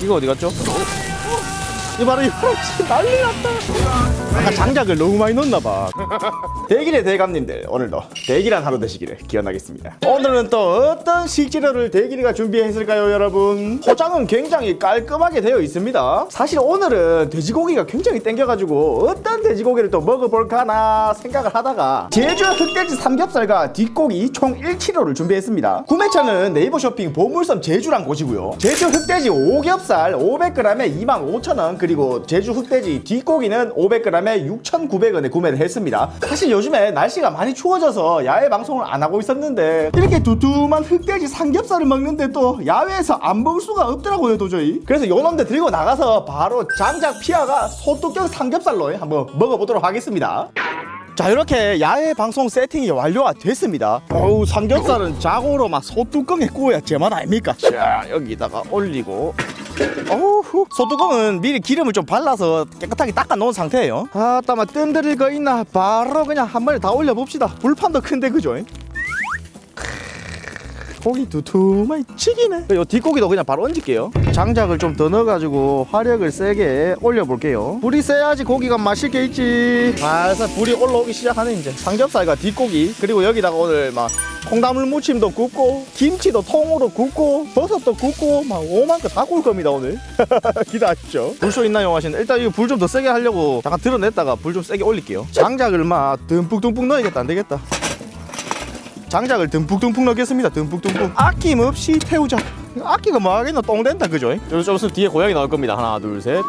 이거 어디 갔죠? 이 바로 이 바로 지금 난리 났다. 아까 장작을 너무 많이 넣었나 봐. 대길의 대감님들 오늘도 대길한 하루 되시기를 기원하겠습니다. 오늘은 또 어떤 식재료를 대길이가 준비했을까요, 여러분? 포장은 굉장히 깔끔하게 되어 있습니다. 사실 오늘은 돼지고기가 굉장히 땡겨가지고 어떤 돼지고기를 또 먹어볼까나 생각을 하다가 제주 흑돼지 삼겹살과 뒷고기 총 1kg를 준비했습니다. 구매처는 네이버 쇼핑 보물섬 제주란 곳이고요. 제주 흑돼지 오겹살 500g에 25,000원 그리고 제주 흑돼지 뒷고기는 500g에 6,900원에 구매를 했습니다. 사실 요즘에 날씨가 많이 추워져서 야외 방송을 안 하고 있었는데 이렇게 두툼한 흑돼지 삼겹살을 먹는데 또 야외에서 안 먹을 수가 없더라고요 도저히. 그래서 요놈들 들고 나가서 바로 장작 피아가 소뚜껑 삼겹살로 한번 먹어보도록 하겠습니다. 자 이렇게 야외 방송 세팅이 완료가 됐습니다. 어우 삼겹살은 자고로 막 소뚜껑에 구워야 제맛 아닙니까? 자 여기다가 올리고. 어후. 소뚜껑은 미리 기름을 좀 발라서 깨끗하게 닦아 놓은 상태예요. 아따 막 뜸들일 거 있나 바로 그냥 한 마리 다 올려봅시다. 불판도 큰데 그죠 고기 두툼하게 튀기네. 요 뒷고기도 그냥 바로 얹을게요. 장작을 좀 더 넣어가지고 화력을 세게 올려볼게요. 불이 세야지 고기가 맛있게 있지. 살살 불이 올라오기 시작하네 이제. 삼겹살과 뒷고기 그리고 여기다가 오늘 막 콩나물 무침도 굽고 김치도 통으로 굽고 버섯도 굽고 막 오만 거 다 구울 겁니다 오늘. 기대하십시오 불쇼 있나요 하시는? 일단 이거 불좀 더 세게 하려고 잠깐 드러냈다가 불 좀 세게 올릴게요. 장작을 막 듬뿍듬뿍 넣어야겠다 안 되겠다 장작을 듬뿍듬뿍 넣겠습니다. 듬뿍듬뿍 아낌없이 태우자. 아끼가 뭐하겠노? 똥 된다 그죠? 좀, 좀 있으면 뒤에 고양이 나올 겁니다. 하나 둘셋.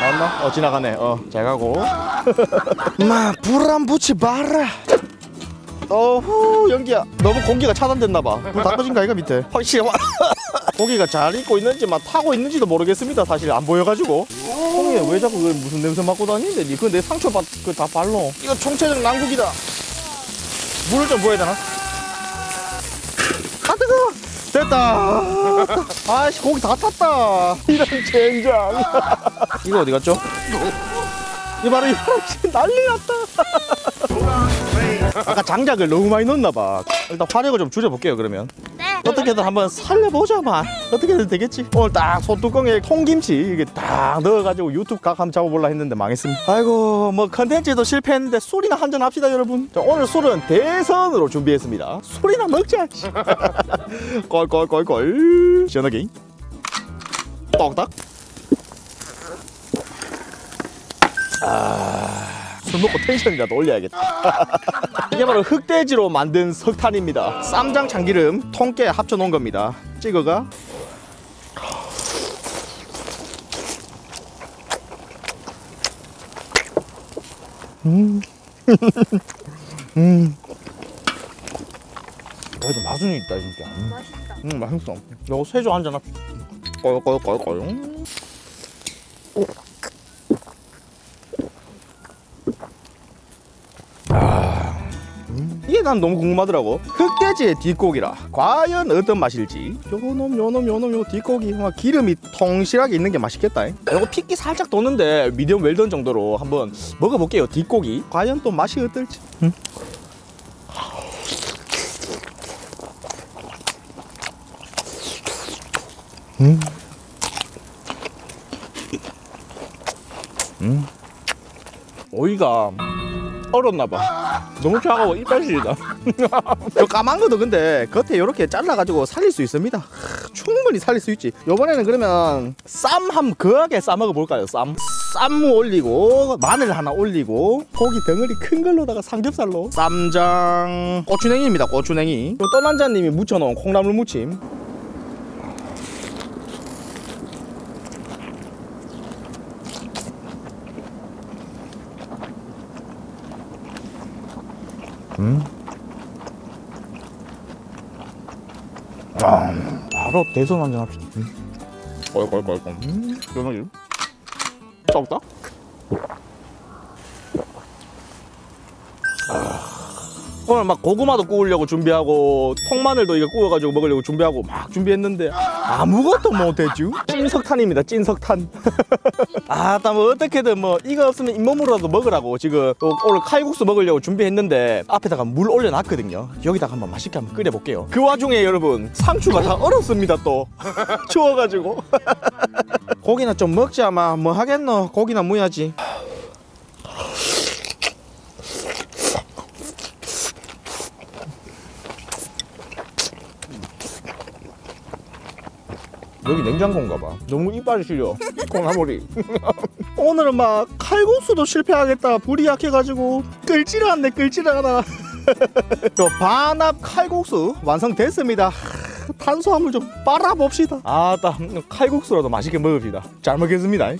나왔나? 어 지나가네. 어잘 가고. 마 불 안 붙이 봐라 어후 연기야. 너무 공기가 차단됐나봐. 불다 꺼진 거 아이가 밑에? 확실히 고기가 잘 익고 있는지 막 타고 있는지도 모르겠습니다. 사실 안 보여가지고. 형이 왜 자꾸 그 무슨 냄새 맡고 다니는데? 니내 상처 받, 그다 발로. 이거 총체적 난국이다 물을 좀 부어야 되나? 아 뜨거 됐다! 아씨 고기 다 탔다! 이런 젠장. 이거 어디 갔죠? 이 바로 이 지금 난리 났다! 아까 장작을 너무 많이 넣었나 봐. 일단 화력을 좀 줄여볼게요 그러면. 네. 어떻게든 한번 살려보자만 어떻게든 되겠지? 오늘 딱 소뚜껑에 통김치 이게 딱 넣어가지고 유튜브 각 한번 잡아볼라 했는데 망했습니다 아이고 뭐 컨텐츠도 실패했는데 술이나 한잔 합시다 여러분. 자, 오늘 술은 대선으로 준비했습니다. 술이나 먹자. 꼴꼴꼴꼴. 시원하게. 똑딱 술 먹고 텐션이라도 올려야겠다. 이게 바로 흑돼지로 만든 석탄입니다. 쌈장 참기름 통깨 합쳐 놓은 겁니다. 찍어가. 음. 음. 맛은 있다 진짜. 음, 맛있다. 음 맛있어. 이거 세조 한잔 합시다. 꺼요꺼요꺼요꺼요. 이게 난 너무 궁금하더라고 흑돼지의 뒷고기라 과연 어떤 맛일지 요놈 요놈 요놈 요 뒷고기 막 기름이 통실하게 있는 게 맛있겠다 이거 핏기 살짝 도는데 미디엄 웰던 정도로 한번 먹어볼게요 뒷고기 과연 또 맛이 어떨지 음. 음. 음. 오이가 얼었나봐. 너무 차가워 이빨 시리다. 저 까만 것도 근데 겉에 이렇게 잘라가지고 살릴 수 있습니다. 하, 충분히 살릴 수 있지. 요번에는 그러면 쌈한 거하게 싸먹어 볼까요 쌈? 쌈무 올리고 마늘 하나 올리고 고기 덩어리 큰 걸로다가 삼겹살로. 쌈장. 고추냉이입니다 고추냉이. 또 떠난자님이 무쳐놓은 콩나물 무침 아, 바로 대선 한잔 합시다. 음. 꼴꼴꼴꼴. 음, 연하게. 썩다? 오늘 막 고구마도 구우려고 준비하고 통마늘도 이거 구워가지고 먹으려고 준비하고 막 준비했는데 아무것도 못했죠. 찐석탄입니다 찐석탄. 아따 뭐 어떻게든 뭐 이거 없으면 잇몸으로라도 먹으라고 지금 또 오늘 칼국수 먹으려고 준비했는데 앞에다가 물 올려놨거든요. 여기다가 한번 맛있게 한번 끓여볼게요. 그 와중에 여러분 상추가 다 얼었습니다 또. 추워가지고. 고기나 좀 먹자 아마. 뭐 하겠노? 고기나 무야지 여기 냉장고인가 봐. 너무 이빨이 시려. 콩나물이. 오늘은 막 칼국수도 실패하겠다. 불이 약해가지고 끓지를 않네. 끓지를 않아. 저 반합 칼국수 완성됐습니다. 탄수화물 좀 빨아봅시다. 아따 칼국수라도 맛있게 먹읍시다. 잘 먹겠습니다.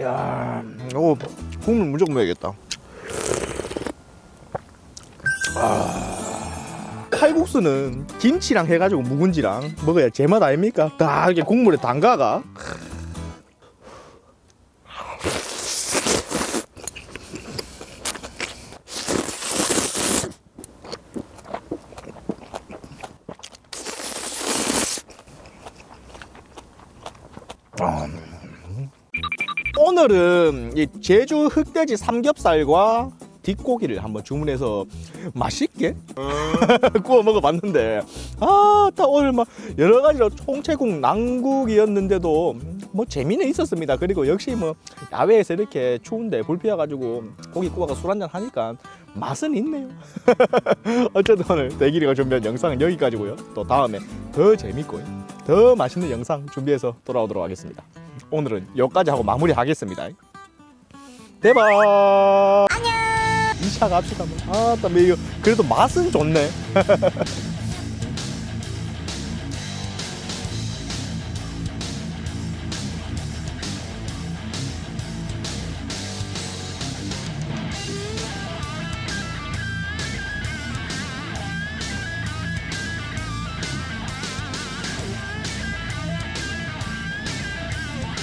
야, 이거 국물 무조건 먹야겠다. 아, 칼국수는 김치랑 해가지고 묵은지랑 먹어야 제맛 아닙니까? 다 이렇게 국물에 담가가. 오늘은 이 제주 흑돼지 삼겹살과 뒷고기를 한번 주문해서 맛있게 구워 먹어봤는데 아다 오늘 막 여러 가지로 총체국 난국이었는데도 뭐 재미는 있었습니다. 그리고 역시 뭐 야외에서 이렇게 추운데 불 피워가지고 고기 구워가 술 한잔 하니까 맛은 있네요. 어쨌든 오늘 대길이가 준비한 영상은 여기까지고요. 또 다음에 더 재밌고 더 맛있는 영상 준비해서 돌아오도록 하겠습니다 오늘은 여기까지 하고 마무리하겠습니다. 대박. 안녕. 2차 갑시다. 뭐. 아, 땀 이거 그래도 맛은 좋네.